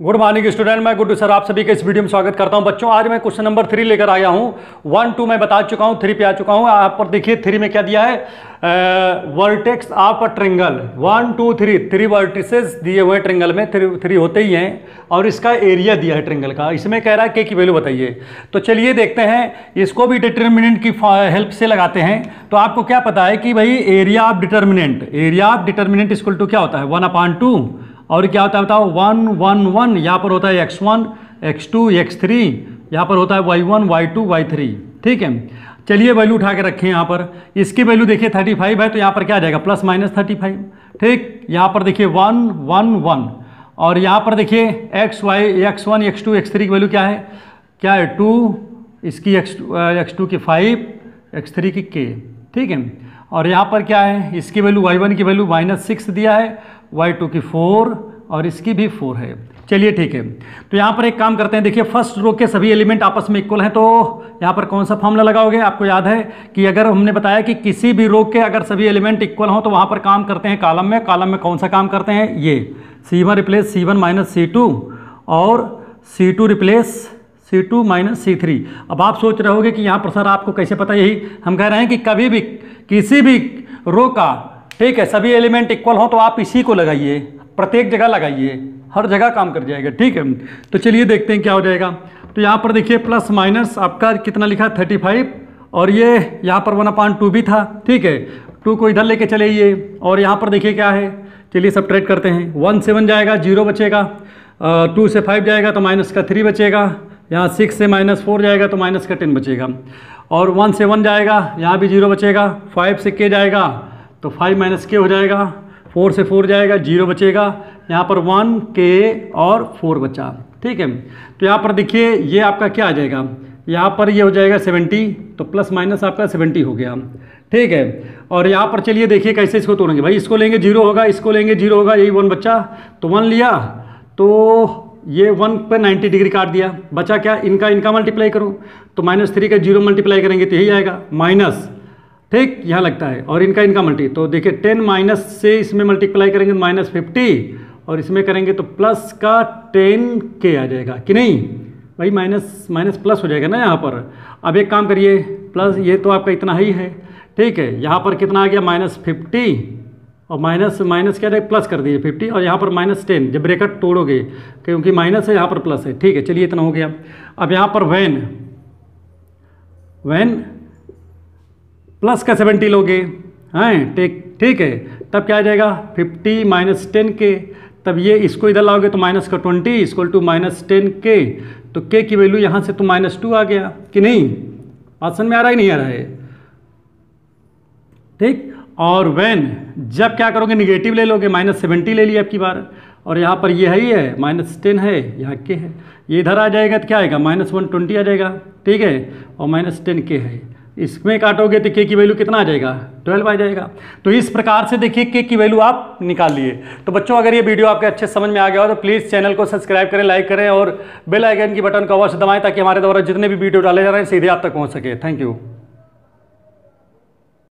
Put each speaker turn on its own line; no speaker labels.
Good morning student मैं Guddu sir, आप सभी का इस वीडियो में स्वागत करता हूँ। बच्चों, आज मैं क्वेश्चन नंबर थ्री लेकर आया हूँ। वन टू मैं बता चुका हूँ थ्री पे आ चुका हूँ। आप पर देखिए थ्री में क्या दिया है? Vertex of a triangle one two three three vertices दिए हुए ट्रिंगल में थ्री थ्री होते ही हैं। और इसका एरिया दिया है ट्रिंगल का। इसमें कह रहा है के की वैल्यू बताइए। तो चलिए देखते हैं, इसको भी डिटर्मिनेंट की हेल्प से लगाते हैं। तो आपको क्या पता है कि भाई area of determinant area of determinant equal to क्या होता है? वन अपॉन टू और क्या होता है बताओ? वन वन वन, यहाँ पर होता है x one, x two, x three, यहाँ पर होता है y one, y two, y three, ठीक है? चलिए वैल्यू उठा के रखें यहाँ पर। इसकी वैल्यू देखिए थर्टी फाइव है तो यहाँ पर क्या आ जाएगा? प्लस माइनस थर्टी फाइव, ठीक? यहाँ पर देखिए वन वन वन, और यहाँ पर देखिए x, y, x one, x two, x three की वैल्यू क्या है? क्या है? टू, इसकी एक्स एक्स टू की फाइव, एक्स थ्री की के, ठीक है? और यहाँ पर क्या है? इसकी वैल्यू वाई वन की वैल्यू माइनस सिक्स दिया है वाई टू की फोर और इसकी भी फोर है। चलिए ठीक है। तो यहाँ पर एक काम करते हैं। देखिए फ़र्स्ट रो के सभी एलिमेंट आपस में इक्वल हैं तो यहाँ पर कौन सा फॉर्मूला लगाओगे? आपको याद है कि अगर हमने बताया कि किसी भी रो के अगर सभी एलिमेंट इक्वल हों तो वहाँ पर काम करते हैं कॉलम में। कॉलम में कौन सा काम करते हैं? ये। C one replace c one minus c two और c two replace c two minus c three अब आप सोच रहे होगे कि यहाँ पर सर आपको कैसे पता यही? हम कह रहे हैं कि कभी भी किसी भी रो का ठीक है, सभी एलिमेंट इक्वल हो तो आप इसी को लगाइए। प्रत्येक जगह लगाइए। हर जगह काम कर जाएगा, ठीक है? तो चलिए देखते हैं क्या हो जाएगा। तो यहाँ पर देखिए प्लस माइनस आपका कितना लिखा थर्टी फाइव और ये, यहाँ पर वन अपान टू भी था, ठीक है? टू को इधर लेके चले ये और यहाँ पर देखिए क्या है? चलिए सब ट्रेड करते हैं। वन सेवन जाएगा ज़ीरो बचेगा। टू से फाइव जाएगा तो माइनस का थ्री बचेगा। यहाँ सिक्स से माइनस फोर जाएगा तो माइनस का टेन बचेगा। और वन से वन जाएगा, यहाँ भी ज़ीरो बचेगा। फाइव से के जाएगा। तो फाइव माइनस के हो जाएगा फोर से फोर जाएगा ज़ीरो बचेगा। यहाँ पर वन के और फोर बचा। ठीक है? तो यहाँ पर देखिए, ये आपका क्या आ जाएगा? यहाँ पर ये हो जाएगा सेवेंटी तो प्लस माइनस आपका सेवेंटी हो गया। ठीक है? और यहाँ पर चलिए देखिए कैसे इसको तोड़ेंगे। भाई, इसको लेंगे ज़ीरो होगा, इसको लेंगे ज़ीरो होगा, यही वन बच्चा तो वन लिया तो ये वन पर नाइन्टी डिग्री काट दिया। बचा क्या? इनका इनका मल्टीप्लाई करो। तो माइनस थ्री का ज़ीरो मल्टीप्लाई करेंगे तो यही आएगा। माइनस ठीक, यहाँ लगता है। और इनका इनका मल्टी तो देखिए, टेन माइनस से इसमें मल्टीप्लाई करेंगे तो माइनस फिफ्टी, और इसमें करेंगे तो प्लस का टेन के आ जाएगा। कि नहीं? भाई, माइनस माइनस प्लस हो जाएगा ना यहाँ पर। अब एक काम करिए प्लस ये तो आपका इतना ही है। ठीक है, यहाँ पर कितना आ गया? माइनस फिफ्टी, और माइनस माइनस क्या है? प्लस कर दीजिए फिफ्टी, और यहाँ पर माइनस टेन, जब ब्रेकट तोड़ोगे, क्योंकि माइनस है, यहाँ पर प्लस है। ठीक है, चलिए इतना हो गया। अब यहाँ पर वैन वैन प्लस का सेवेंटी लोगे, हैं? ठीक ठीक है। तब क्या आ जाएगा? फिफ्टी माइनस टेन के। तब ये इसको इधर लाओगे तो माइनस का twenty equal to minus ten के। तो के की वैल्यू यहाँ से तो माइनस टू आ गया, कि नहीं? ऑप्शन में आ रहा है नहीं आ रहा है? ठीक? और वैन जब क्या करोगे? निगेटिव ले लोगे, माइनस सेवेंटी ले लिया आपकी बार। और यहाँ पर ये है ही है, माइनस टेन है, यहाँ के है। ये इधर आ जाएगा तो क्या आएगा? माइनस वन ट्वेंटी आ जाएगा। ठीक है? और माइनस टेन के है। इसमें काटोगे तो के की वैल्यू कितना आ जाएगा? ट्वेल्व आ जाएगा। तो इस प्रकार से देखिए के की वैल्यू आप निकाल लिए। तो बच्चों, अगर ये वीडियो आपके अच्छे समझ में आ गया हो तो प्लीज़ चैनल को सब्सक्राइब करें लाइक करें और बेल आइकन की बटन को अवश्य दबाएँ ताकि हमारे द्वारा जितने भी वीडियो डाले जा रहे हैं, सीधे आप तक पहुँच सके। Thank you